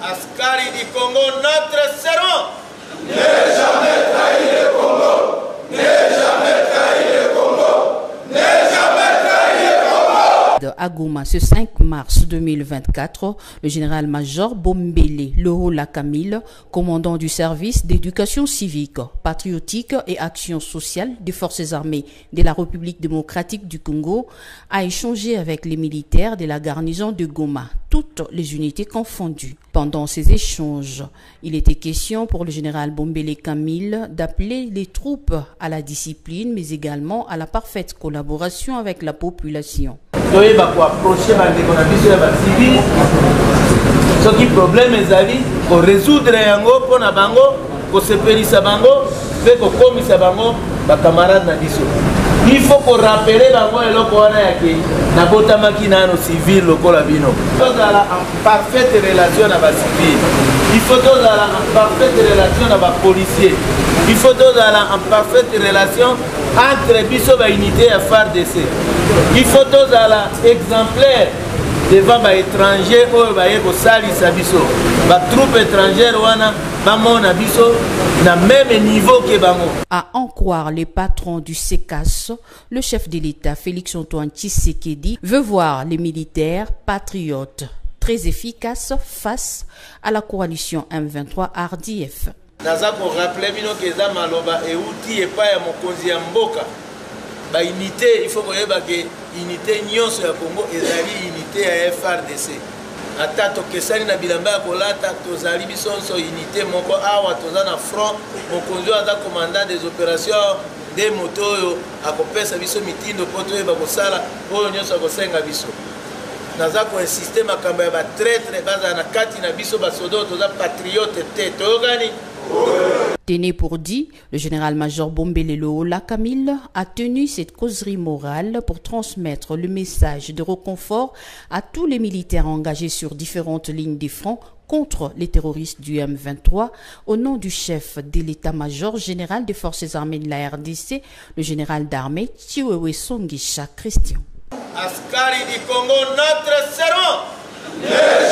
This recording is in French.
Askari du Congo, notre serment. À Goma, ce 5 mars 2024, le général-major Bombele Lohola Camille, commandant du service d'éducation civique, patriotique et action sociale des forces armées de la République démocratique du Congo, a échangé avec les militaires de la garnison de Goma, toutes les unités confondues. Pendant ces échanges, il était question pour le général Bombele Camille d'appeler les troupes à la discipline, mais également à la parfaite collaboration avec la population. Toyeba koaproche bandeko na biso ya bacivile soki probleme ezali koresoudre yango mpo na bango kosepelisa bango mpe kokomisa bango bakamarade na biso il faut korapele bango eloko wana yake nabotamaki nano civile lokola bino tozala en parfaite relation na bacivile il faut tozala en parfaite relation na bapolicier il faut tozala en parfaite relation entre biso baunité ya fardc il faut tozala exemplaire devant baétranger oyo baye kosalisa biso. Batroupe étrangère wana bamona biso na même niveau ke bango. À en croire les patrons du SECAS, le chef de l'État Félix Antoine Tshisekedi veut voir les militaires patriotes très efficaces face à la coalition M23 RDF. naza korappele bino ke eza maloba euti epai ya mokonzi ya mboka. Baunité il faut koyeba ke unité nyonso ya congo ezali unité ya frdc ata tokesani na bilamba ya kolata tozali biso nyonso unité moko. Awa toza na front mokonzi oyo aza commandant des opérations nde moto oyo akopesa biso mitindo mpo toyeba kosala oyo nyonso akosenga biso. Naza koinsiste makambo ya batraitre bazala na kati na biso basoda oyo toza patriote te. Toyokani Tenez pour dit, le général-major Bombele Lohola Camille a tenu cette causerie morale pour transmettre le message de reconfort à tous les militaires engagés sur différentes lignes de front contre les terroristes du M23 au nom du chef de l'état-major général des forces armées de la RDC, le général d'armée Chiwewe Songisha Christian. Askari du Congo, notre serment.